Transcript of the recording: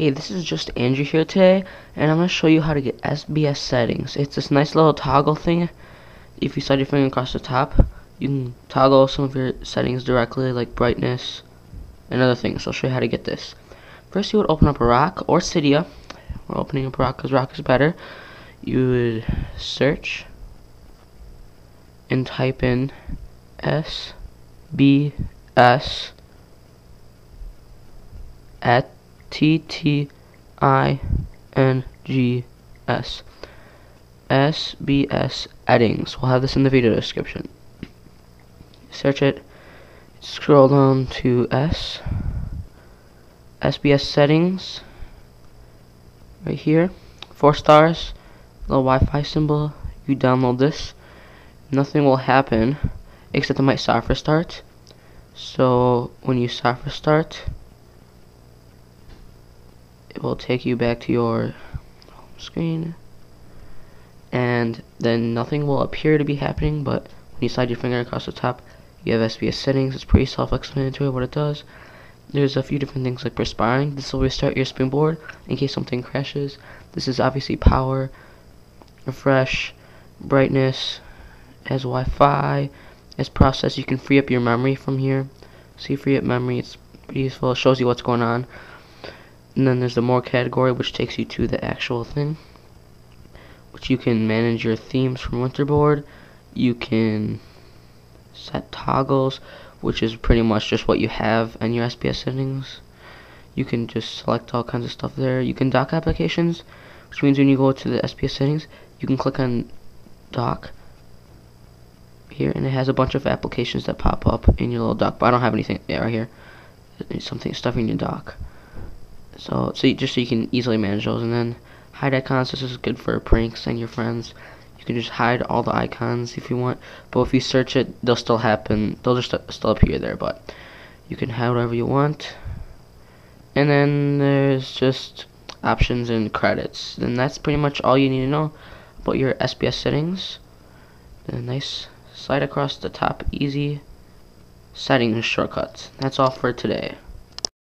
Hey, this is just Andrew here today, and I'm going to show you how to get SBS settings. It's this nice little toggle thing. If you slide your finger across the top, you can toggle some of your settings directly, like brightness and other things. I'll show you how to get this. First, you would open up a rock or Cydia. We're opening up rock because rock is better. You would search and type in S B S at T T I N G S. SBS Eddings. We'll have this in the video description. Search it. Scroll down to S. SBS settings. Right here. Four stars. Little Wi-Fi symbol. You download this. Nothing will happen except it might soft restart. So when you soft restart, it will take you back to your home screen. And then nothing will appear to be happening but when you slide your finger across the top you have SBS settings. It's pretty self-explanatory what it does. There's a few different things like respring this will restart your springboard in case something crashes. This is obviously power refresh brightness as Wi-Fi as process. You can free up your memory from here. See free up memory it's pretty useful. It shows you what's going on and then there's the more category which takes you to the actual thing which you can manage your themes from winterboard you can set toggles which is pretty much just what you have in your SBS settings. You can just select all kinds of stuff there. You can dock applications which means when you go to the SBS settings you can click on dock here and it has a bunch of applications that pop up in your little dock but I don't have anything right here. Something stuff in your dock so, so you, just so you can easily manage those. And then hide icons. This is good for pranks and your friends. You can just hide all the icons if you want. But if you search it, they'll still happen. They'll just still appear there. But you can hide whatever you want. And then there's just options and credits. And that's pretty much all you need to know about your SBS settings. a nice slide across the top, easy settings shortcuts. That's all for today.